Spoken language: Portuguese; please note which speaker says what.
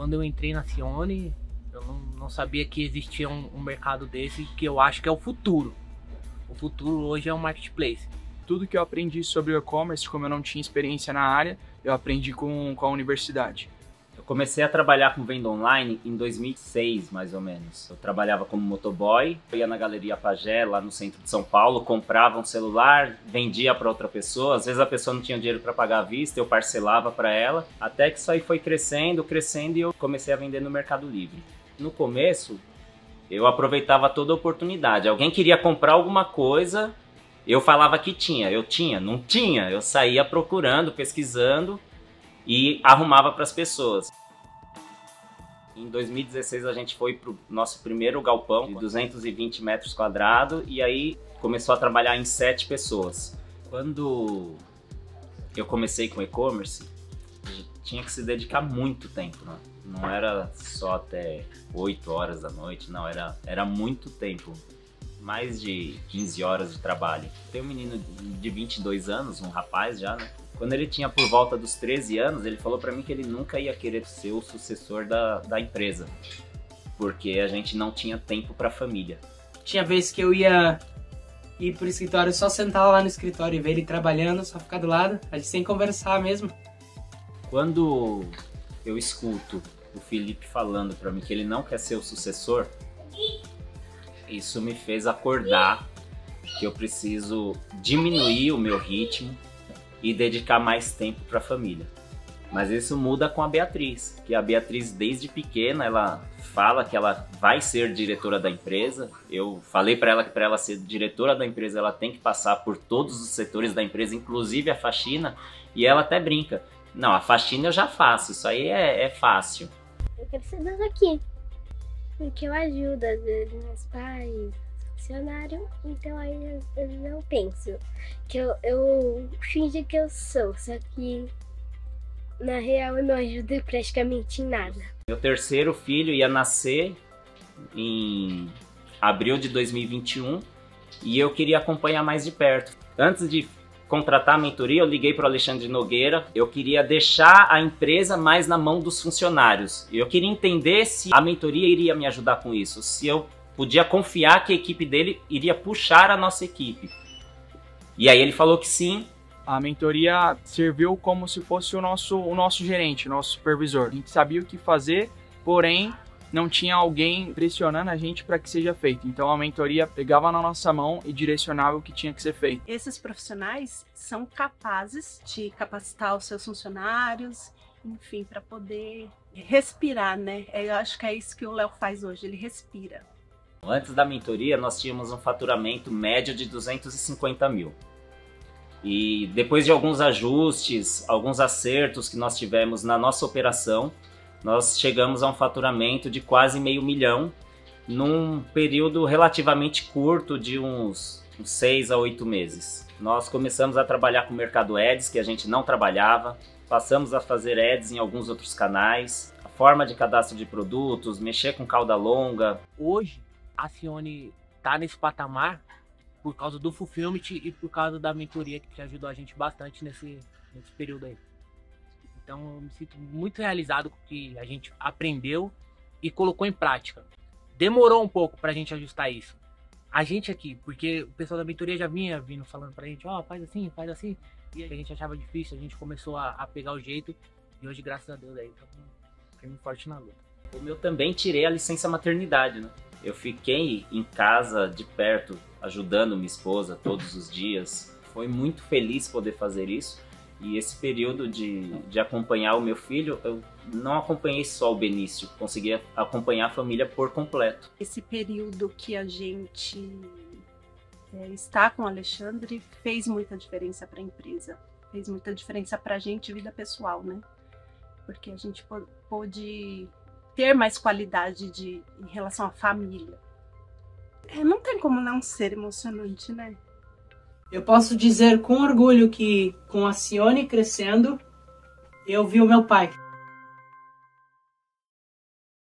Speaker 1: quando eu entrei na Cione, eu não, não sabia que existia um, um mercado desse que eu acho que é o futuro. O futuro hoje é o marketplace.
Speaker 2: Tudo que eu aprendi sobre e-commerce, como eu não tinha experiência na área, eu aprendi com, com a universidade.
Speaker 3: Comecei a trabalhar com venda online em 2006, mais ou menos. Eu trabalhava como motoboy, ia na Galeria Pagé, lá no centro de São Paulo, comprava um celular, vendia para outra pessoa. Às vezes a pessoa não tinha dinheiro para pagar à vista, eu parcelava para ela. Até que isso aí foi crescendo, crescendo e eu comecei a vender no Mercado Livre. No começo, eu aproveitava toda oportunidade. Alguém queria comprar alguma coisa, eu falava que tinha. Eu tinha, não tinha. Eu saía procurando, pesquisando e arrumava para as pessoas. Em 2016 a gente foi para o nosso primeiro galpão de 220 metros quadrados e aí começou a trabalhar em sete pessoas. Quando eu comecei com e-commerce, tinha que se dedicar muito tempo, né? não era só até 8 horas da noite, não, era, era muito tempo. Mais de 15 horas de trabalho. Tem um menino de 22 anos, um rapaz já, né? Quando ele tinha por volta dos 13 anos, ele falou para mim que ele nunca ia querer ser o sucessor da, da empresa, porque a gente não tinha tempo para família.
Speaker 4: Tinha vezes que eu ia ir pro escritório, só sentar lá no escritório e ver ele trabalhando, só ficar do lado, a gente sem conversar mesmo.
Speaker 3: Quando eu escuto o Felipe falando para mim que ele não quer ser o sucessor, isso me fez acordar que eu preciso diminuir o meu ritmo, e dedicar mais tempo para a família. Mas isso muda com a Beatriz, que a Beatriz desde pequena ela fala que ela vai ser diretora da empresa. Eu falei para ela que para ela ser diretora da empresa ela tem que passar por todos os setores da empresa, inclusive a faxina, e ela até brinca. Não, a faxina eu já faço, isso aí é, é fácil.
Speaker 5: Eu quero ser daqui, porque eu ajudo às vezes meus pais, funcionário, então aí eu, não penso que eu, eu finge que eu sou, só que na real eu não ajudo praticamente em nada.
Speaker 3: Meu terceiro filho ia nascer em abril de 2021 e eu queria acompanhar mais de perto. Antes de contratar a mentoria, eu liguei para o Alexandre Nogueira. Eu queria deixar a empresa mais na mão dos funcionários. Eu queria entender se a mentoria iria me ajudar com isso, se eu podia confiar que a equipe dele iria puxar a nossa equipe. E aí ele falou que sim.
Speaker 2: A mentoria serviu como se fosse o nosso, o nosso gerente, o nosso supervisor. A gente sabia o que fazer, porém não tinha alguém pressionando a gente para que seja feito. Então a mentoria pegava na nossa mão e direcionava o que tinha que ser feito.
Speaker 6: Esses profissionais são capazes de capacitar os seus funcionários, enfim, para poder respirar, né? Eu acho que é isso que o Léo faz hoje, ele respira.
Speaker 3: Antes da mentoria, nós tínhamos um faturamento médio de 250 mil. E depois de alguns ajustes, alguns acertos que nós tivemos na nossa operação, nós chegamos a um faturamento de quase meio milhão num período relativamente curto de uns, seis a oito meses. Nós começamos a trabalhar com o mercado ads, que a gente não trabalhava, passamos a fazer ads em alguns outros canais, a forma de cadastro de produtos, mexer com cauda longa.
Speaker 1: Hoje, a Cione tá nesse patamar por causa do Fulfillment e por causa da mentoria que ajudou a gente bastante nesse, nesse período aí. Então eu me sinto muito realizado com o que a gente aprendeu e colocou em prática. Demorou um pouco para a gente ajustar isso. A gente aqui, porque o pessoal da mentoria já vinha vindo falando pra gente, ó, oh, faz assim, faz assim. E a gente achava difícil, a gente começou a, a pegar o jeito. E hoje, graças a Deus, aí, estamos firme forte na luta.
Speaker 3: Como eu também tirei a licença maternidade, né? Eu fiquei em casa de perto, ajudando minha esposa todos os dias. Foi muito feliz poder fazer isso. E esse período de, de acompanhar o meu filho, eu não acompanhei só o Benício, consegui acompanhar a família por completo.
Speaker 6: Esse período que a gente é, está com o Alexandre fez muita diferença para a empresa, fez muita diferença para a gente, vida pessoal, né? Porque a gente pôde ter mais qualidade de, em relação à família. É, não tem como não ser emocionante, né?
Speaker 4: Eu posso dizer com orgulho que com a Cione crescendo, eu vi o meu pai.